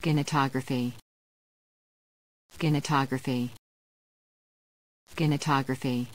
Genetography. Genetography. Genetography.